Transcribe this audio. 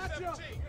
Gotcha.